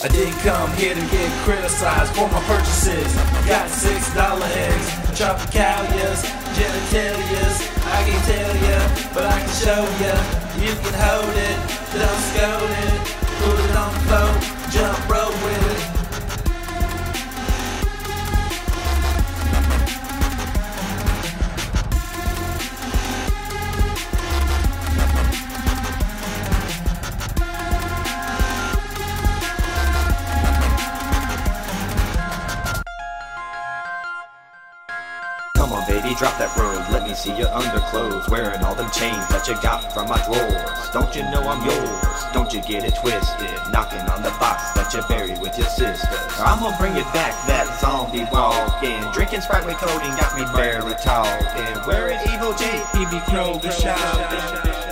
I didn't come here to get criticized for my purchases. Got six dollar eggs, tropicalias, genitalias. I can tell ya, but I can show ya. You can hold it, don't scold it. Come on, baby, drop that robe. Let me see your underclothes. Wearing all them chains that you got from my drawers. Don't you know I'm yours? Don't you get it twisted? Knocking on the box that you buried with your sister. I'm gonna bring it back, that zombie walking. Drinking Sprite with codeine got me barely talking. Wearing evil G, he be Kroger shouting.